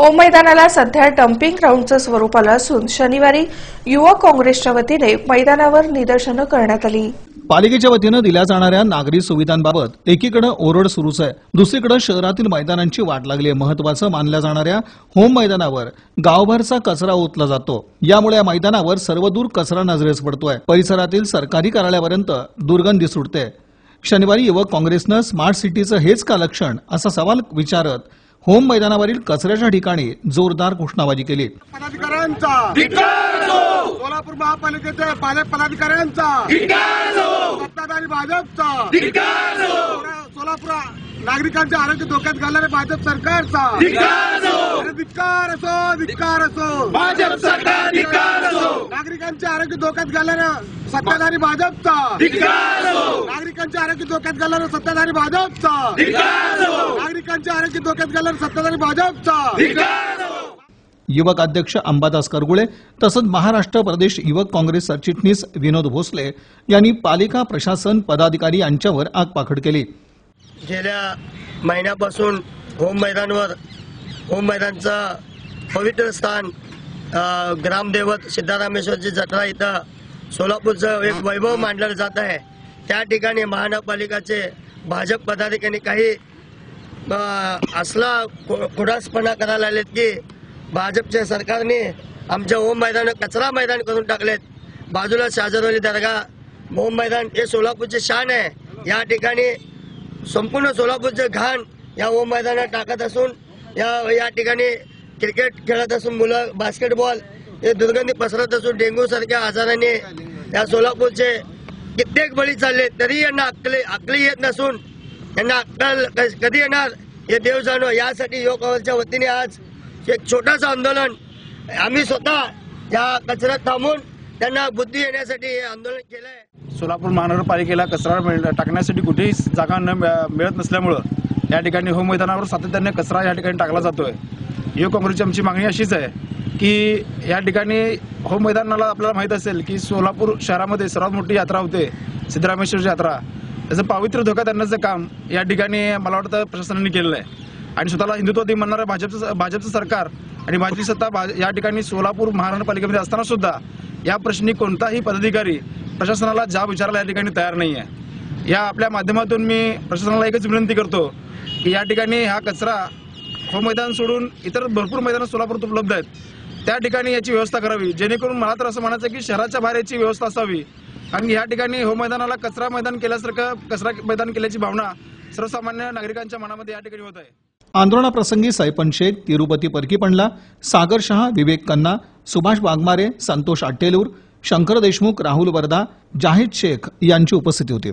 Home मैदानाला सध्या dumping ग्राउंडचं स्वरूप आलं असून शनिवारी युवक काँग्रेसच्या वतीने मैदानावर निदर्शनं करण्यात आली. पालिकेच्या वतीनं दिल्या जाणाऱ्या नागरी सुविधांबाबत एकीकडे ओरड सुरूच आहे. दुसरीकडे शहरातील मैदानांची वाट लागली आहे. महत्वाचं मानल्या जाणाऱ्या होम मैदानावर गावभरचा कचरा ओतला जातो. यामुळे या मैदानावर सर्वदूर कचरा नजरेस पडतोय. परिसरातील सरकारी कार्यालयापर्यंत दुर्गंधी सुटते. शनिवारी युवक काँग्रेसनं स्मार्ट सिटीचं हेच का लक्षण असा सवाल विचारत होम मैदानावरील कचऱ्याच्या ठिकाणी जोरदार घोषणाबाजी केली. पदाधिकाऱ्यांचा. सोलापूर महापालिकेचे पालक पदाधिकाऱ्यांचा. सत्ताधारी भाजपचा. सोला- सोलापूर नागरिकांचे आरोग्य धोक्यात घालणारे भाजप सरकारचा. धिक्कार असो धिक्कार असो. भाजप सरकार नागरिकांचे आरोग्य धोक्यात घालणाऱ्या सत्ताधारी भाजपचा. धिक्कार असो! नागरिकांचे आरोग्य धोक्यात घालणारा सत्ताधारी भाजपचा. धिक्कार असो नागरिकांचे आरोग्य धोक्यात घालणारा सत्ताधारी भाजपचा. युवक अध्यक्ष अंबादास करगुळे तसंच महाराष्ट्र प्रदेश युवक काँग्रेस सरचिटणीस विनोद भोसले यांनी पालिका प्रशासन पदाधिकारी यांच्यावर आगपाखड केली. गेल्या महिन्यापासून होम मैदानवर होम मैदानचं पवित्र स्थान ग्रामदेवत सिद्धारामेश्वरची जत्रा इथं सोलापूरचं एक वैभव मांडलं जात आहे. त्या ठिकाणी महानगरपालिकाचे भाजप पदाधिकारी काही असला खुडासपणा करायला आलेत की भाजपच्या सरकारने आमच्या ओम मैदान कचरा मैदान करून टाकलेत. बाजूला शाजरवली दर्गा ओम मैदान हे सोलापूरचे शान आहे. या ठिकाणी संपूर्ण सोलापूरचं घाण या ओम मैदानात टाकत असून या या ठिकाणी क्रिकेट खेळत असून मुलं बास्केटबॉल हे दुर्गंधी पसरत असून डेंग्यू सारख्या आजाराने या सोलापूरचे कित्येक बळी चालले तरी यांना अक्कली अक्कली येत नसून यांना अक्कल कधी येणार? हे देव जाणो यासाठी योग युवकांच्या वतीने आज एक छोटंसं आंदोलन आम्ही स्वतः या कचऱ्यात थांबून त्यांना बुद्धी येण्यासाठी हे आंदोलन केलंय. सोलापूर महानगरपालिकेला कचरा टाकण्यासाठी कुठेही जागा न मिळ- मिळत नसल्यामुळं या ठिकाणी होम मैदानावर सातत्याने कचरा या ठिकाणी टाकला जातोय. युवक काँग्रेसची आमची मागणी अशीच आहे. की या ठिकाणी हो मैदानाला आपल्याला माहीत असेल की सोलापूर शहरामध्ये सर्वात मोठी यात्रा होते सिद्धरामेश्वर यात्रा. त्याचं पावित्र्य धोका आणण्याचं काम या ठिकाणी मला वाटतं प्रशासनाने केलेलं आहे. आणि स्वतःला हिंदुत्ववादी म्हणणारं भाजपचं भाजपचं सरकार आणि भाजपी सत्ता भा- या ठिकाणी सोलापूर महानगरपालिकेमध्ये असताना सुद्धा या प्रश्नी कोणताही पदाधिकारी प्रशासनाला जाब विचारायला या ठिकाणी तयार नाही आहे. या आपल्या माध्यमातून मी प्रशासनाला एकच विनंती करतो की या ठिकाणी हा कचरा हो मैदान सोडून इतर भरपूर मैदानं सोलापूरात उपलब्ध आहेत. त्या ठिकाणी याची व्यवस्था करावी. जेणेकरून मला तर असं म्हणायचं आहे की शहराच्या बाहेर याची व्यवस्था असावी. कारण या ठिकाणी हो मैदानाला कचरा मैदान केल्यासारखं कचरा मैदान केल्याची भावना सर्वसामान्य नागरिकांच्या मनामध्ये या ठिकाणी होत आहे. आंदोलनाप्रसंगी सैपन शेख तिरुपती परकीपंडला सागर शहा विवेक कन्ना सुभाष वाघमारे संतोष आट्टेलूर शंकर देशमुख राहुल वर्धा जाहीद शेख यांची उपस्थिती होती.